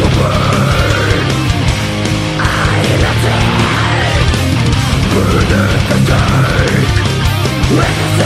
Let's i am a ferrari pulled off on mulholland